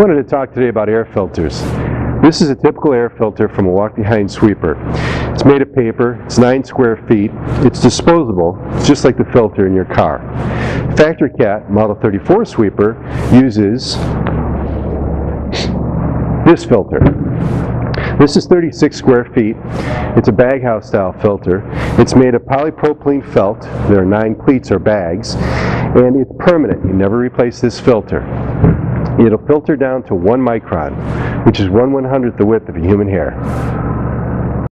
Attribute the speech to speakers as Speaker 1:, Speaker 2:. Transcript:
Speaker 1: wanted to talk today about air filters. This is a typical air filter from a walk-behind sweeper. It's made of paper, it's 9 square feet, it's disposable, it's just like the filter in your car. Factory Cat Model 34 sweeper uses this filter. This is 36 square feet. It's a baghouse style filter. It's made of polypropylene felt. There are nine pleats or bags. And it's permanent. You never replace this filter. It'll filter down to one micron, which is one one hundredth the width of a human hair.